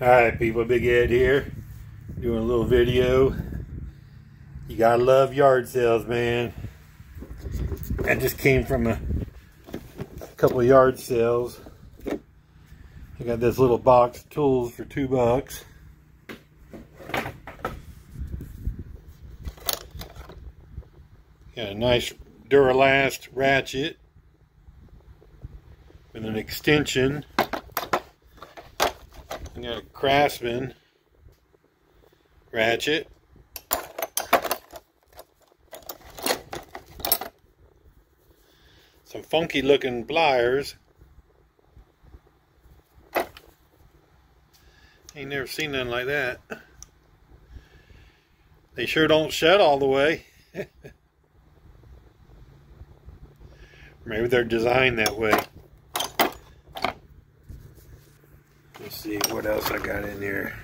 Alright people, Big Ed here, doing a little video. You gotta love yard sales, man. I just came from a, a couple yard sales. I got this little box of tools for two bucks. Got a nice Duralast ratchet with an extension. I got a Craftsman ratchet. Some funky looking pliers. Ain't never seen nothing like that. They sure don't shut all the way. Maybe they're designed that way. Let's see what else I got in here.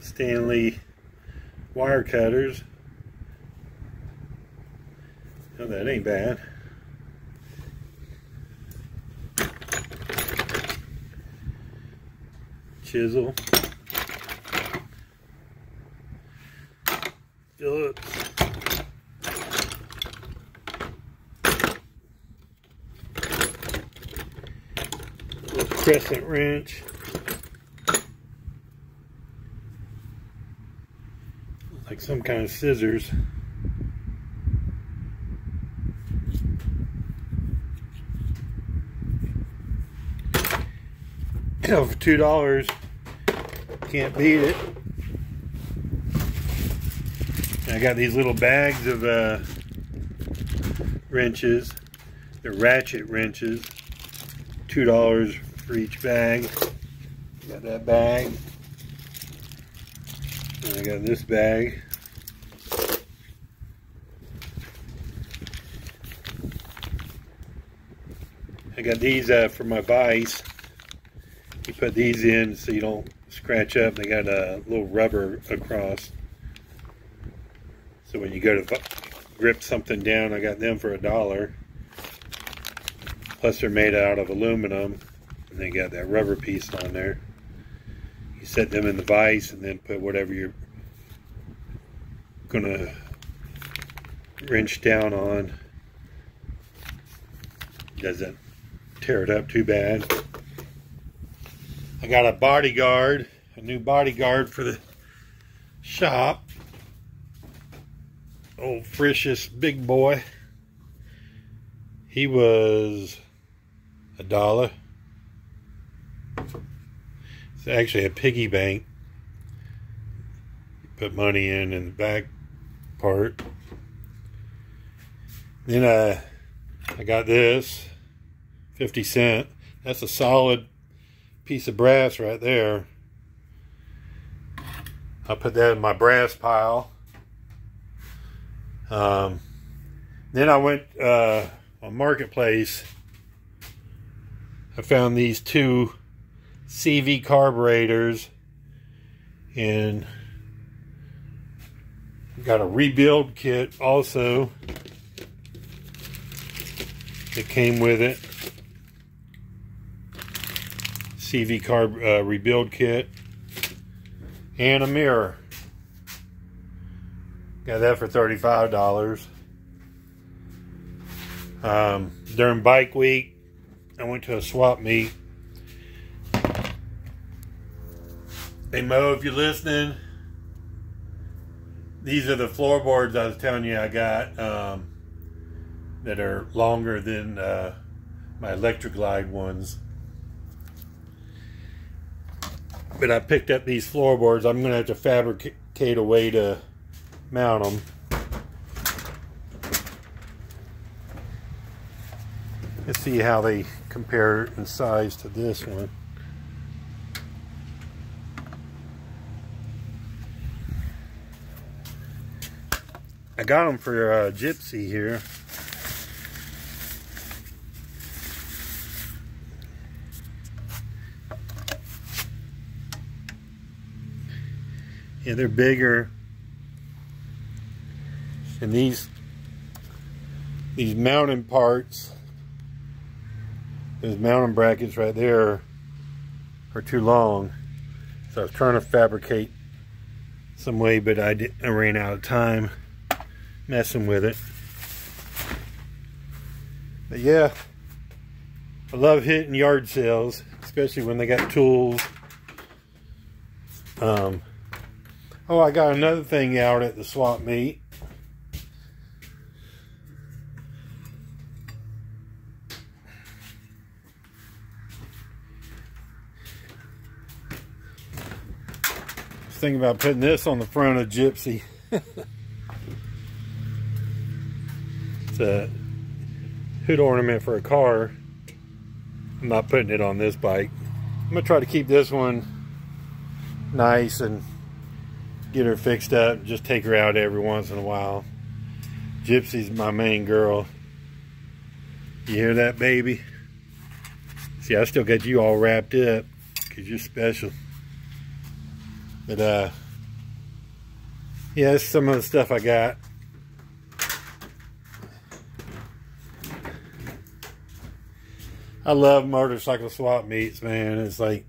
Stanley wire cutters. Oh, that ain't bad. Chisel. Phillips. Little crescent wrench. Like some kind of scissors. You know, for two dollars, can't beat it. I got these little bags of uh, wrenches. They're ratchet wrenches. Two dollars for each bag. Got that bag. And I got this bag. I got these uh, for my vise. You put these in so you don't scratch up. They got a little rubber across. So when you go to grip something down, I got them for a dollar. Plus they're made out of aluminum. And they got that rubber piece on there. You set them in the vise and then put whatever you're gonna wrench down on. Doesn't tear it up too bad. I got a bodyguard, a new bodyguard for the shop. Old Frisch's big boy. He was a dollar. It's actually a piggy bank. You put money in in the back part. Then uh, I got this, 50 cent. That's a solid piece of brass right there. I'll put that in my brass pile. Um, then I went uh, on Marketplace. I found these two CV carburetors and got a rebuild kit also that came with it. CV carb uh, rebuild kit and a mirror. Got that for $35. Um, during bike week, I went to a swap meet. Hey Mo, if you're listening, these are the floorboards I was telling you I got um, that are longer than uh, my Electric Glide ones. But I picked up these floorboards. I'm going to have to fabricate a way to mount them. Let's see how they compare in size to this one. I got them for uh, Gypsy here. Yeah, they're bigger. And these these mounting parts, those mounting brackets right there are too long. So I was trying to fabricate some way, but I, did, I ran out of time messing with it. But yeah, I love hitting yard sales, especially when they got tools. Um, oh, I got another thing out at the swap meet. thinking about putting this on the front of Gypsy. it's a hood ornament for a car. I'm not putting it on this bike. I'm gonna try to keep this one nice and get her fixed up. Just take her out every once in a while. Gypsy's my main girl. You hear that, baby? See, I still got you all wrapped up because you're special. But uh, yeah, some of the stuff I got. I love motorcycle swap meets, man. It's like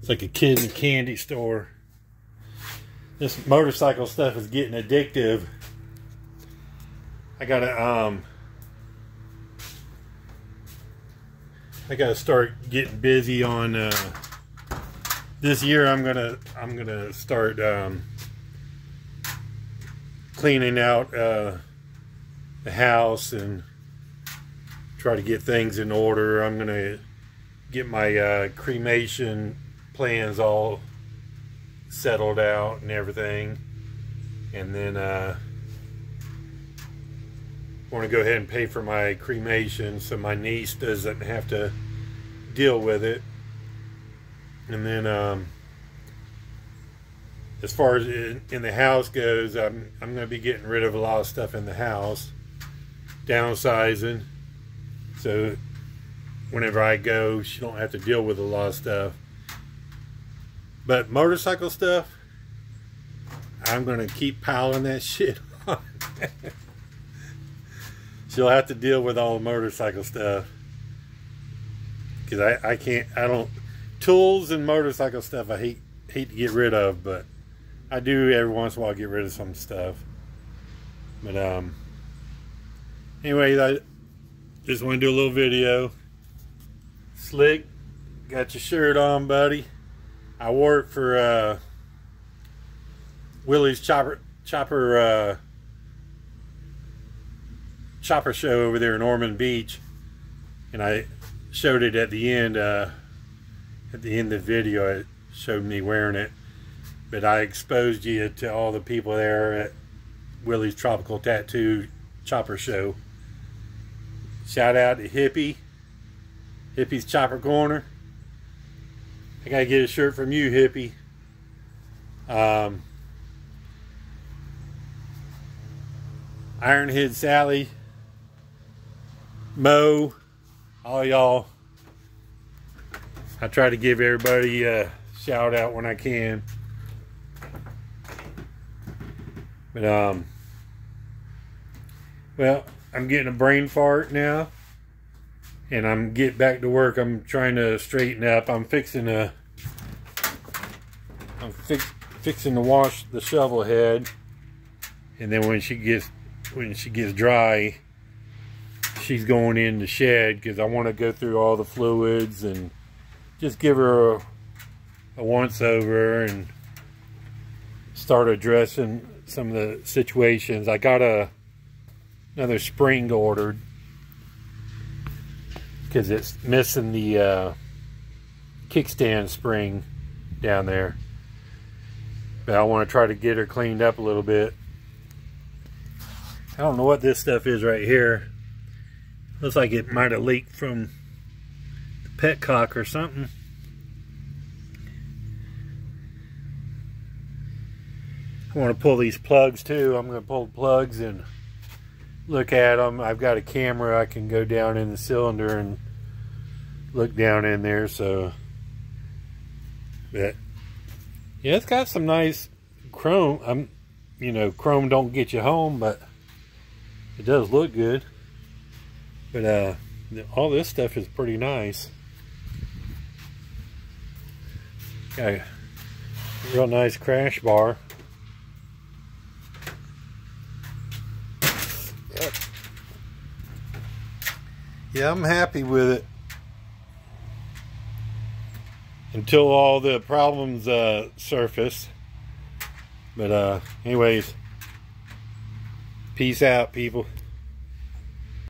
it's like a kid in a candy store. This motorcycle stuff is getting addictive. I gotta um I gotta start getting busy on uh this year I'm gonna I'm gonna start um, cleaning out uh, the house and try to get things in order. I'm gonna get my uh, cremation plans all settled out and everything, and then uh, want to go ahead and pay for my cremation so my niece doesn't have to deal with it. And then um, as far as in, in, the house goes, I'm, I'm going to be getting rid of a lot of stuff in the house, downsizing. So whenever I go, she don't have to deal with a lot of stuff. But motorcycle stuff, I'm going to keep piling that shit on. She'll have to deal with all the motorcycle stuff. Because I, I can't, I don't, tools and motorcycle stuff I hate hate to get rid of, but I do every once in a while get rid of some stuff. But um anyway, I just want to do a little video. Slick, got your shirt on, buddy. I wore it for uh Willie's chopper chopper uh chopper show over there in Ormond Beach. And I showed it at the end uh at the end of the video it showed me wearing it but I exposed you to all the people there at Willie's Tropical Tattoo Chopper Show shout out to Hippie. Hippie's Chopper Corner. I gotta get a shirt from you Hippie. Um, Ironhead Sally. Mo. All y'all. I try to give everybody a shout out when I can. But, um, well, I'm getting a brain fart now. And I'm getting back to work. I'm trying to straighten up. I'm fixing a, I'm fix, fixing to wash the shovel head. And then when she gets, when she gets dry, she's going in the shed because I want to go through all the fluids and just give her a, a once over and start addressing some of the situations. I got a another spring ordered because it's missing the uh, kickstand spring down there. But I want to try to get her cleaned up a little bit. I don't know what this stuff is right here. Looks like it might have leaked from the petcock or something. I want to pull these plugs too. I'm going to pull the plugs and look at them. I've got a camera. I can go down in the cylinder and look down in there. So, but yeah, it's got some nice chrome. I'm, you know, chrome don't get you home, but it does look good. But uh, all this stuff is pretty nice. Got a real nice crash bar. Yeah, I'm happy with it. Until all the problems uh, surface. But uh, anyways, peace out, people.